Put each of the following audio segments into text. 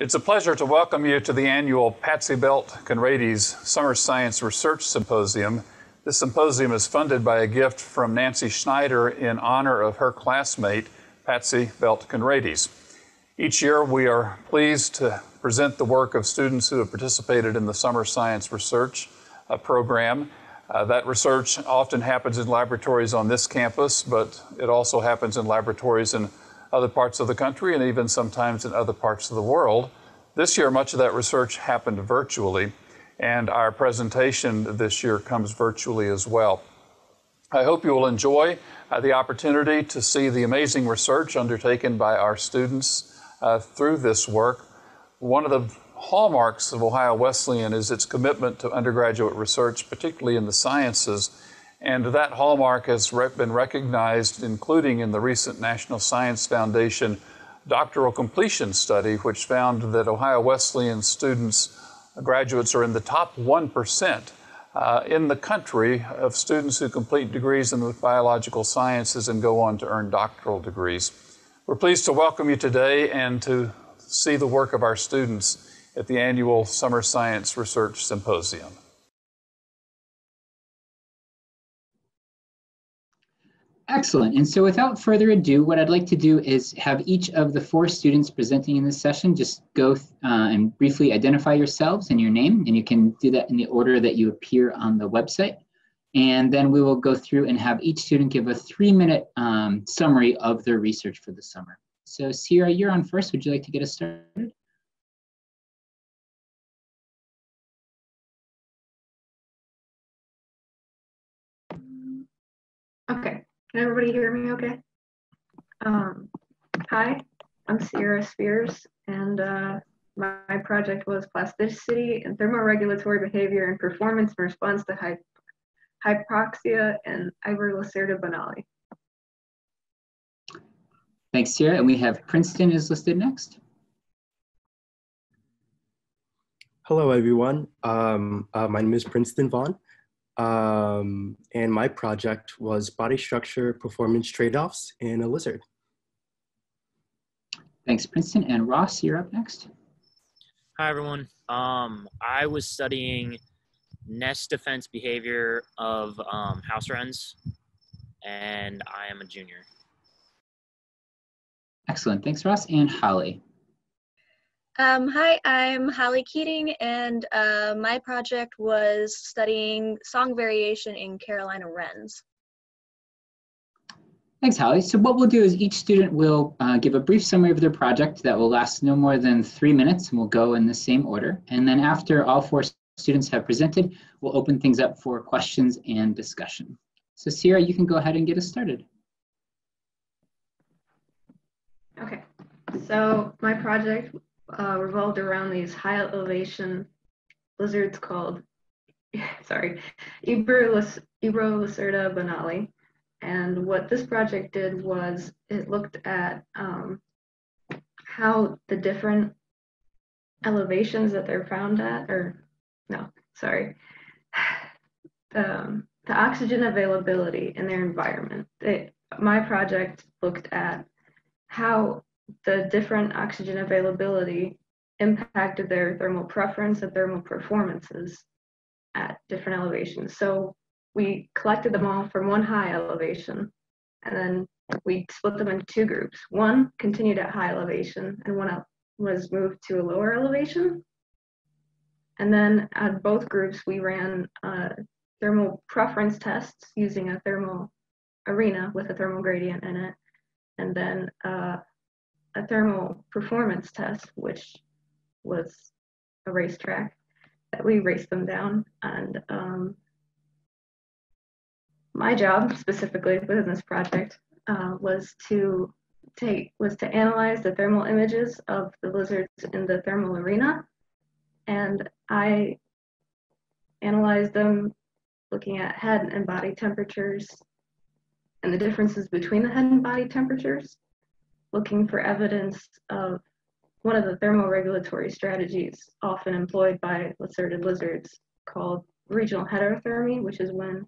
It's a pleasure to welcome you to the annual Patsy Belt Conrades Summer Science Research Symposium. This symposium is funded by a gift from Nancy Schneider in honor of her classmate, Patsy Belt Conrades. Each year, we are pleased to present the work of students who have participated in the Summer Science Research uh, program. Uh, that research often happens in laboratories on this campus, but it also happens in laboratories in other parts of the country and even sometimes in other parts of the world. This year, much of that research happened virtually, and our presentation this year comes virtually as well. I hope you will enjoy uh, the opportunity to see the amazing research undertaken by our students uh, through this work. One of the hallmarks of Ohio Wesleyan is its commitment to undergraduate research, particularly in the sciences. And that hallmark has been recognized, including in the recent National Science Foundation doctoral completion study, which found that Ohio Wesleyan students, graduates, are in the top 1% uh, in the country of students who complete degrees in the biological sciences and go on to earn doctoral degrees. We're pleased to welcome you today and to see the work of our students at the annual Summer Science Research Symposium. Excellent. And so without further ado, what I'd like to do is have each of the four students presenting in this session just go uh, and briefly identify yourselves and your name, and you can do that in the order that you appear on the website. And then we will go through and have each student give a three minute um, summary of their research for the summer. So Sierra, you're on first. Would you like to get us started? Can everybody hear me okay? Um, hi, I'm Sierra Spears, and uh, my, my, project was plasticity and thermoregulatory behavior and performance in response to hy hypoxia and Iber bonnali. Thanks, Sierra. And we have Princeton is listed next. Hello, everyone. Um, uh, my name is Princeton Vaughn. Um, and my project was body structure performance trade-offs in a lizard. Thanks, Princeton. And Ross, you're up next. Hi, everyone. Um, I was studying nest defense behavior of um, house wrens, and I am a junior. Excellent. Thanks, Ross. And Holly. Um, hi, I'm Holly Keating, and uh, my project was studying song variation in Carolina wrens. Thanks, Holly. So what we'll do is each student will uh, give a brief summary of their project that will last no more than three minutes, and we'll go in the same order. And then after all four students have presented, we'll open things up for questions and discussion. So Sierra, you can go ahead and get us started. Okay, so my project uh, revolved around these high elevation lizards called, sorry, Ibero Lacerda banale. And what this project did was it looked at um, how the different elevations that they're found at, or no, sorry, the, um, the oxygen availability in their environment. It, my project looked at how the different oxygen availability impacted their thermal preference and thermal performances at different elevations. So we collected them all from one high elevation and then we split them into two groups. One continued at high elevation and one was moved to a lower elevation. And then at both groups, we ran uh, thermal preference tests using a thermal arena with a thermal gradient in it. And then uh, a thermal performance test, which was a racetrack that we raced them down. And um, my job specifically within this project uh, was to take was to analyze the thermal images of the lizards in the thermal arena, and I analyzed them looking at head and body temperatures and the differences between the head and body temperatures looking for evidence of one of the thermoregulatory strategies often employed by lacertid lizards called regional heterothermy, which is when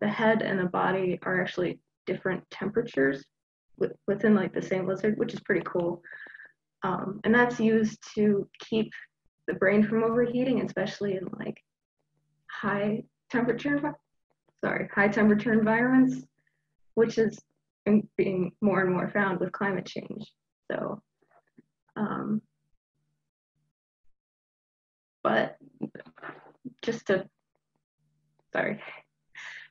the head and the body are actually different temperatures within like the same lizard, which is pretty cool. Um, and that's used to keep the brain from overheating, especially in like high temperature, sorry, high temperature environments, which is in- being more and more found with climate change. So, um, but just to, sorry,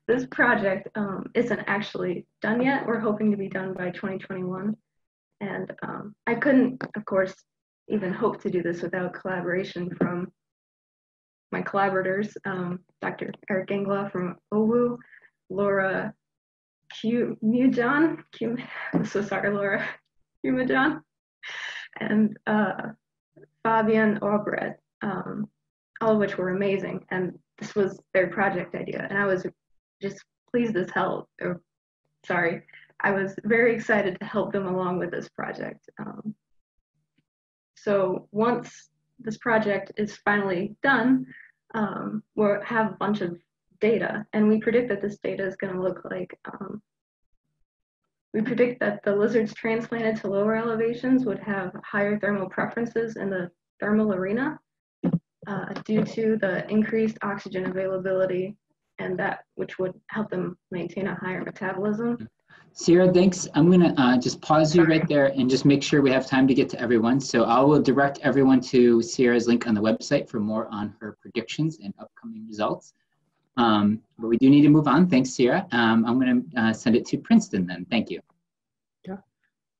this project um, isn't actually done yet. We're hoping to be done by 2021. And um, I couldn't, of course, even hope to do this without collaboration from my collaborators, um, Dr. Eric Gangloff from OWU, Laura Mujan, Q, I'm so sorry, Laura Mujan, and uh, Fabien Aubret, um, all of which were amazing. And this was their project idea. And I was just pleased as hell, or sorry, I was very excited to help them along with this project. Um, so once this project is finally done, um, we'll have a bunch of data, and we predict that this data is going to look like. Um, we predict that the lizards transplanted to lower elevations would have higher thermal preferences in the thermal arena uh, due to the increased oxygen availability and that which would help them maintain a higher metabolism. Sierra, thanks. I'm gonna uh, just pause you right there and just make sure we have time to get to everyone. So I will direct everyone to Sierra's link on the website for more on her predictions and upcoming results. Um, but we do need to move on. Thanks, Sierra. Um, I'm gonna uh, send it to Princeton then. Thank you.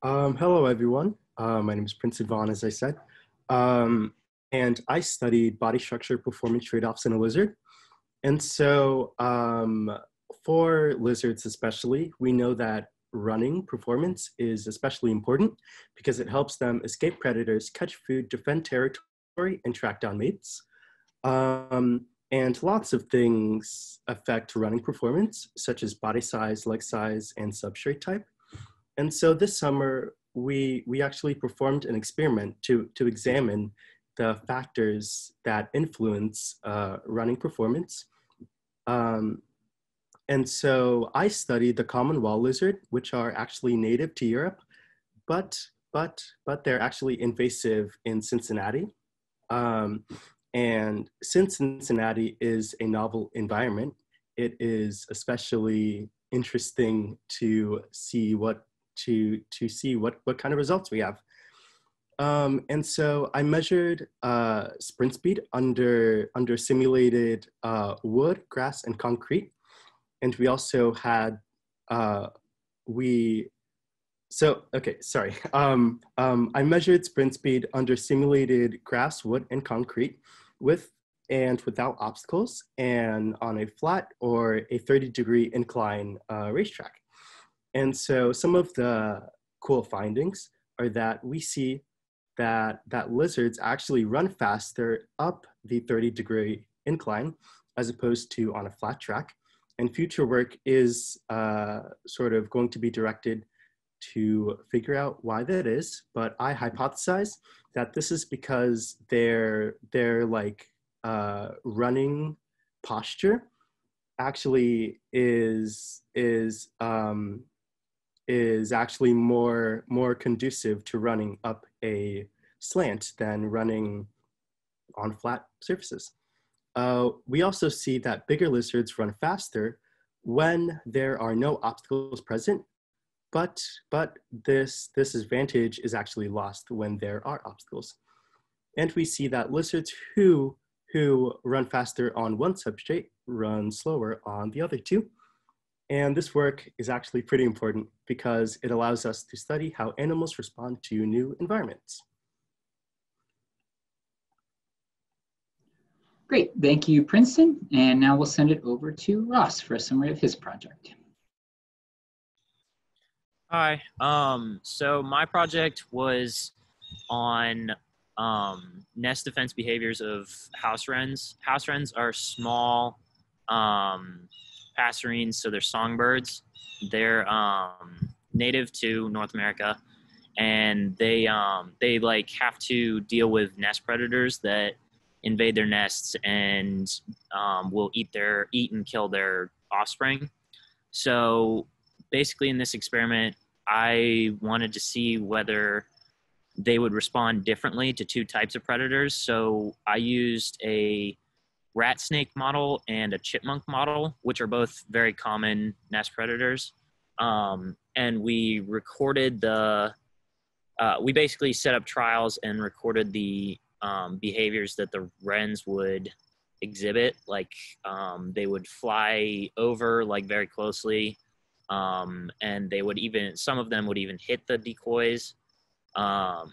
Um, hello, everyone. Uh, my name is Princeton Vaughn, as I said. Um, and I studied body structure performance trade-offs in a lizard. And so um, for lizards especially, we know that running performance is especially important because it helps them escape predators, catch food, defend territory, and track down mates. Um, and lots of things affect running performance, such as body size, leg size, and substrate type. And so this summer, we, we actually performed an experiment to, to examine the factors that influence uh, running performance. Um, and so I studied the common wall lizard, which are actually native to Europe, but, but, but they're actually invasive in Cincinnati. Um, and since Cincinnati is a novel environment, it is especially interesting to see what to to see what what kind of results we have. Um, and so I measured uh, sprint speed under under simulated uh, wood, grass, and concrete, and we also had uh, we so okay sorry. Um, um, I measured sprint speed under simulated grass, wood, and concrete with and without obstacles and on a flat or a 30 degree incline uh, racetrack. And so some of the cool findings are that we see that, that lizards actually run faster up the 30 degree incline as opposed to on a flat track. And future work is uh, sort of going to be directed to figure out why that is. But I hypothesize that this is because they're, they're like uh, running posture actually is, is um, is actually more more conducive to running up a slant than running on flat surfaces. Uh, we also see that bigger lizards run faster when there are no obstacles present, but but this this advantage is actually lost when there are obstacles. And we see that lizards who who run faster on one substrate run slower on the other two. And this work is actually pretty important because it allows us to study how animals respond to new environments. Great, thank you, Princeton. And now we'll send it over to Ross for a summary of his project. Hi. Um, so my project was on um, nest defense behaviors of house wrens. House wrens are small um, passerines, so they're songbirds. They're um, native to North America, and they um, they like have to deal with nest predators that invade their nests and um, will eat their eat and kill their offspring. So basically, in this experiment, I wanted to see whether they would respond differently to two types of predators. So I used a rat snake model and a chipmunk model, which are both very common nest predators. Um, and we recorded the, uh, we basically set up trials and recorded the um, behaviors that the wrens would exhibit. Like um, they would fly over like very closely, um, and they would even some of them would even hit the decoys. Um,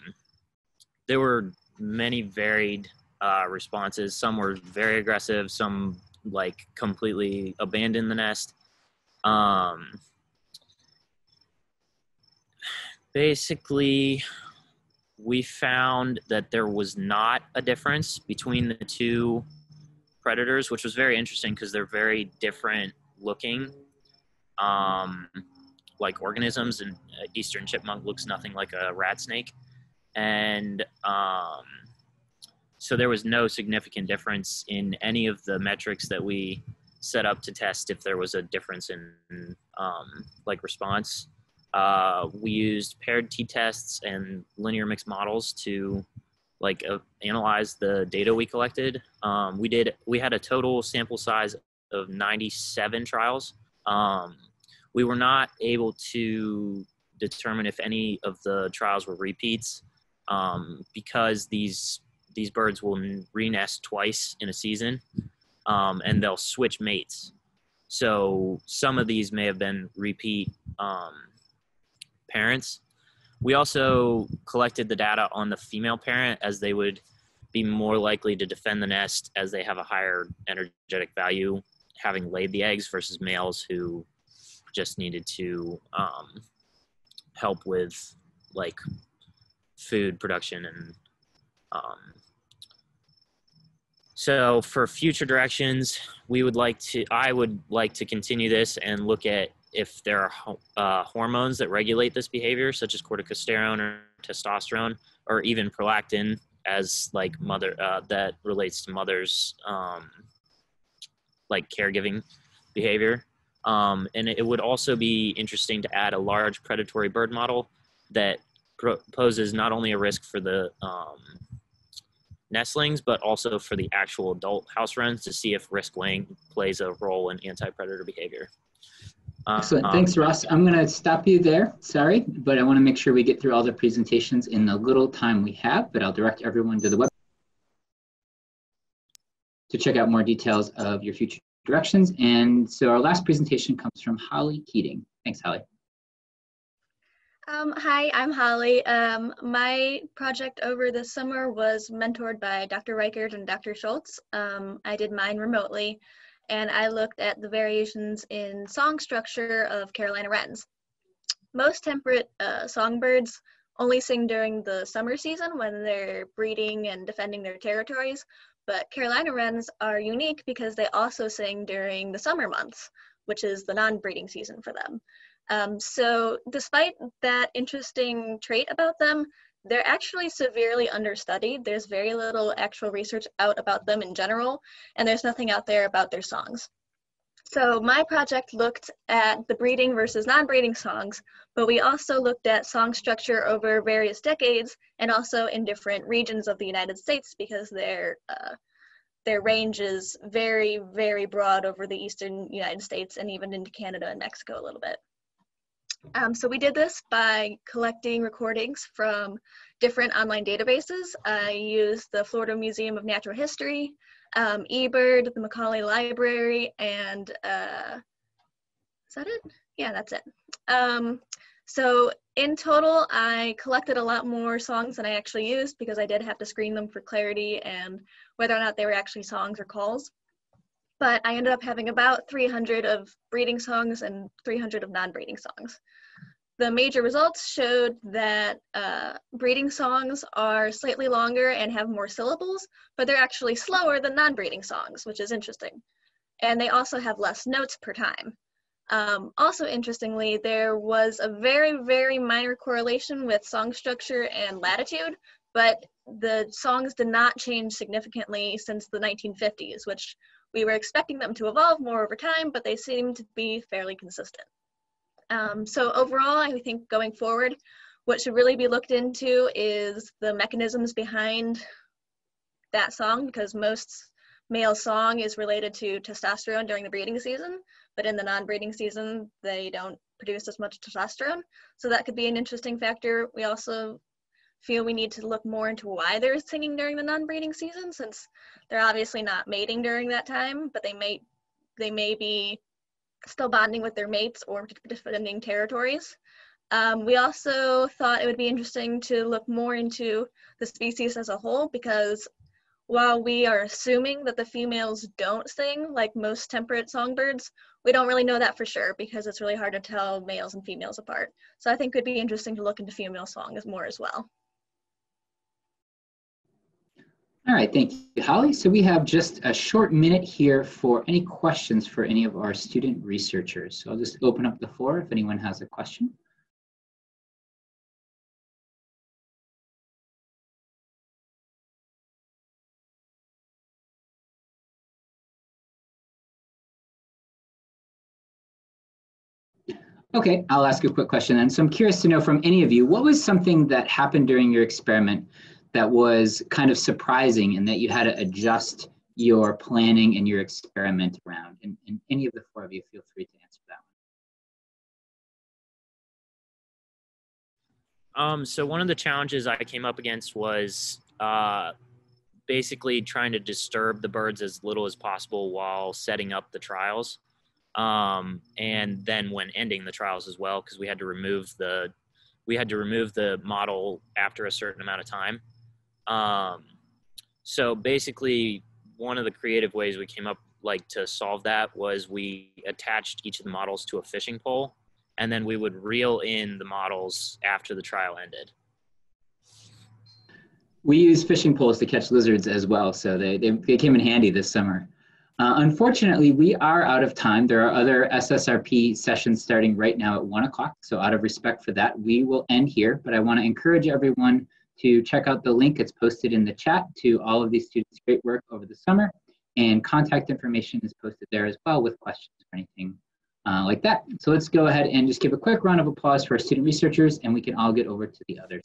there were many varied uh, responses. Some were very aggressive. Some like completely abandoned the nest. Um, basically, we found that there was not a difference between the two predators, which was very interesting because they're very different looking. Um, like organisms, and eastern chipmunk looks nothing like a rat snake, and um, so there was no significant difference in any of the metrics that we set up to test if there was a difference in um, like response. Uh, we used paired t-tests and linear mixed models to like uh, analyze the data we collected. Um, we did we had a total sample size of 97 trials. Um, we were not able to determine if any of the trials were repeats um, because these these birds will re-nest twice in a season um, and they'll switch mates. So some of these may have been repeat um, parents. We also collected the data on the female parent as they would be more likely to defend the nest as they have a higher energetic value having laid the eggs versus males who just needed to um, help with like food production and um, so for future directions we would like to i would like to continue this and look at if there are uh, hormones that regulate this behavior such as corticosterone or testosterone or even prolactin as like mother uh, that relates to mothers um, like caregiving behavior um, and it would also be interesting to add a large predatory bird model that poses not only a risk for the um, nestlings, but also for the actual adult house wrens to see if risk weighing plays a role in anti-predator behavior. Excellent. Um, Thanks, Ross. I'm going to stop you there. Sorry, but I want to make sure we get through all the presentations in the little time we have, but I'll direct everyone to the web to check out more details of your future directions. And so our last presentation comes from Holly Keating. Thanks, Holly. Um, hi, I'm Holly. Um, my project over the summer was mentored by Dr. Reichert and Dr. Schultz. Um, I did mine remotely, and I looked at the variations in song structure of Carolina wrens. Most temperate uh, songbirds only sing during the summer season when they're breeding and defending their territories, but Carolina wrens are unique because they also sing during the summer months, which is the non-breeding season for them. Um, so despite that interesting trait about them, they're actually severely understudied. There's very little actual research out about them in general, and there's nothing out there about their songs. So my project looked at the breeding versus non-breeding songs, but we also looked at song structure over various decades and also in different regions of the United States because their uh, their range is very, very broad over the eastern United States and even into Canada and Mexico a little bit. Um, so we did this by collecting recordings from different online databases. I used the Florida Museum of Natural History, um, eBird, the Macaulay Library, and uh, is that it? Yeah, that's it. Um, so in total, I collected a lot more songs than I actually used because I did have to screen them for clarity and whether or not they were actually songs or calls. But I ended up having about 300 of breeding songs and 300 of non-breeding songs. The major results showed that uh, breeding songs are slightly longer and have more syllables, but they're actually slower than non-breeding songs, which is interesting. And they also have less notes per time. Um, also interestingly, there was a very, very minor correlation with song structure and latitude, but the songs did not change significantly since the 1950s, which we were expecting them to evolve more over time, but they seem to be fairly consistent. Um, so overall, I think going forward, what should really be looked into is the mechanisms behind that song because most male song is related to testosterone during the breeding season, but in the non-breeding season, they don't produce as much testosterone. So that could be an interesting factor. We also feel we need to look more into why they're singing during the non-breeding season since they're obviously not mating during that time, but they may they may be still bonding with their mates or defending territories. Um, we also thought it would be interesting to look more into the species as a whole because while we are assuming that the females don't sing like most temperate songbirds, we don't really know that for sure because it's really hard to tell males and females apart. So I think it would be interesting to look into female song as more as well. All right, thank you, Holly. So we have just a short minute here for any questions for any of our student researchers. So I'll just open up the floor if anyone has a question. Okay, I'll ask a quick question then. So I'm curious to know from any of you, what was something that happened during your experiment that was kind of surprising and that you had to adjust your planning and your experiment around? And, and any of the four of you, feel free to answer that one. Um, so one of the challenges I came up against was uh, basically trying to disturb the birds as little as possible while setting up the trials um, and then when ending the trials as well because we had to remove the we had to remove the model after a certain amount of time um, so basically one of the creative ways we came up like to solve that was we attached each of the models to a fishing pole and then we would reel in the models after the trial ended we use fishing poles to catch lizards as well so they, they, they came in handy this summer uh, unfortunately, we are out of time. There are other SSRP sessions starting right now at one o'clock. So out of respect for that, we will end here. But I want to encourage everyone to check out the link. It's posted in the chat to all of these students' great work over the summer. And contact information is posted there as well with questions or anything uh, like that. So let's go ahead and just give a quick round of applause for our student researchers and we can all get over to the others.